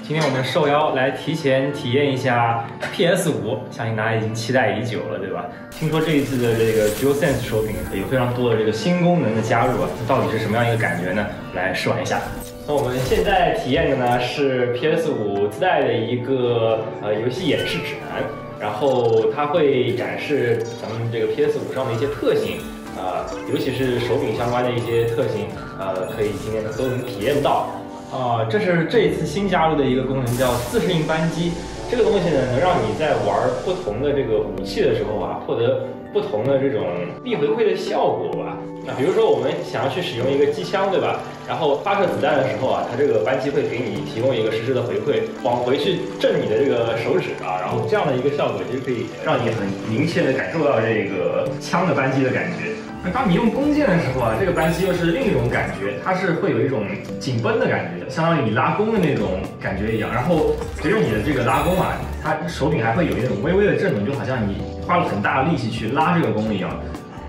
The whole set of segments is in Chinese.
今天我们受邀来提前体验一下 PS 五，相信大家已经期待已久了，对吧？听说这一次的这个 DualSense 手柄有非常多的这个新功能的加入啊，这到底是什么样一个感觉呢？来试玩一下。那我们现在体验的呢是 PS 五自带的一个呃游戏演示指南，然后它会展示咱们这个 PS 五上的一些特性。啊，尤其是手柄相关的一些特性，呃，可以今天呢都能体验到。啊，这是这一次新加入的一个功能，叫自适应扳机。这个东西呢，能让你在玩不同的这个武器的时候啊，获得不同的这种力回馈的效果吧。那比如说我们想要去使用一个机枪，对吧？然后发射子弹的时候啊，它这个扳机会给你提供一个实时的回馈，往回去震你的这个手指啊，然后这样的一个效果，其实可以让你很明确的感受到这个枪的扳机的感觉。那当你用弓箭的时候啊，这个扳机又是另一种感觉，它是会有一种紧绷的感觉，相当于你拉弓的那种感觉一样。然后随着你的这个拉弓啊，它手柄还会有一种微微的震动，就好像你花了很大的力气去拉这个弓一样。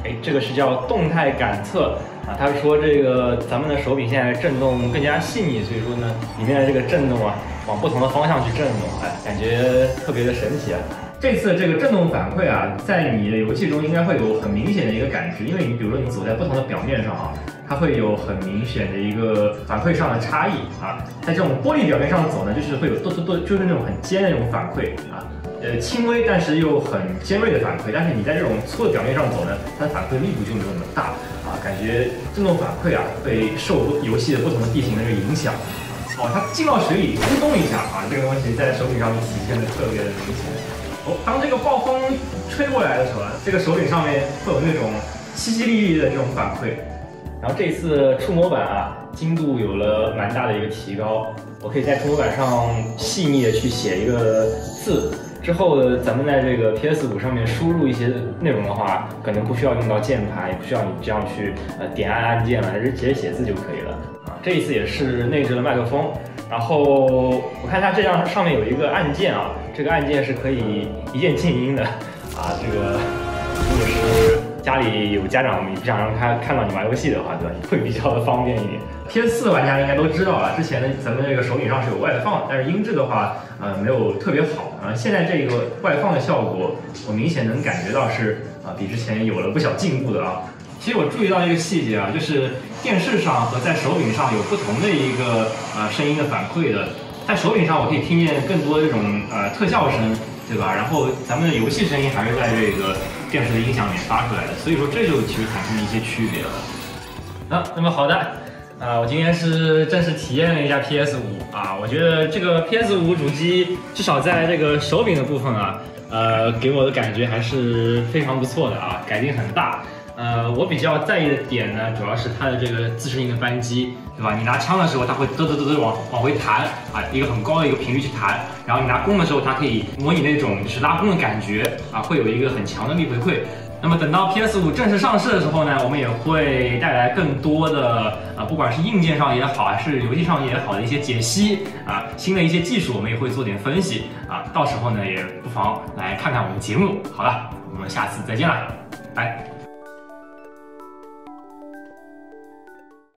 哎，这个是叫动态感测啊，他说这个咱们的手柄现在震动更加细腻，所以说呢，里面的这个震动啊，往不同的方向去震动，哎，感觉特别的神奇啊。这次这个震动反馈啊，在你的游戏中应该会有很明显的一个感知，因为你比如说你走在不同的表面上啊，它会有很明显的一个反馈上的差异啊。在这种玻璃表面上走呢，就是会有剁剁剁，就是那种很尖的那种反馈啊，呃，轻微但是又很尖锐的反馈。但是你在这种粗的表面上走呢，它的反馈力度就没有那么大啊，感觉震动反馈啊会受游戏的不同的地形的这个影响。哦，它进到水里咕咚一下啊，这个东西在手柄上面体现的特别的明显。哦，当这个暴风吹过来的时候，这个手柄上面会有那种淅淅沥沥的这种反馈。然后这次触摸板啊，精度有了蛮大的一个提高，我可以在触摸板上细腻的去写一个字。之后咱们在这个 PS 五上面输入一些内容的话，可能不需要用到键盘，也不需要你这样去呃点按按键了，还是直接写字就可以了啊。这一次也是内置了麦克风。然后我看它这样上面有一个按键啊，这个按键是可以一键静音的啊。这个如果是家里有家长，你不想让他看到你玩游戏的话，对吧？会比较的方便一点。PS 四玩家应该都知道啊，之前的咱们这个手柄上是有外放，但是音质的话，呃，没有特别好啊。现在这个外放的效果，我明显能感觉到是啊，比之前有了不小进步的啊。其实我注意到一个细节啊，就是电视上和在手柄上有不同的一个呃声音的反馈的。在手柄上我可以听见更多这种呃特效声，对吧？然后咱们的游戏声音还是在这个电视的音响里面发出来的，所以说这就其实产生了一些区别了。啊，那么好的，啊，我今天是正式体验了一下 PS 五啊，我觉得这个 PS 五主机至少在这个手柄的部分啊，呃，给我的感觉还是非常不错的啊，改进很大。呃，我比较在意的点呢，主要是它的这个自适应的扳机，对吧？你拿枪的时候，它会嘚嘚嘚嘚往往回弹啊，一个很高的一个频率去弹。然后你拿弓的时候，它可以模拟那种就是拉弓的感觉啊，会有一个很强的力回馈。那么等到 PS 五正式上市的时候呢，我们也会带来更多的啊，不管是硬件上也好，还是游戏上也好的一些解析啊，新的一些技术我们也会做点分析啊。到时候呢，也不妨来看看我们节目。好了，我们下次再见了，拜。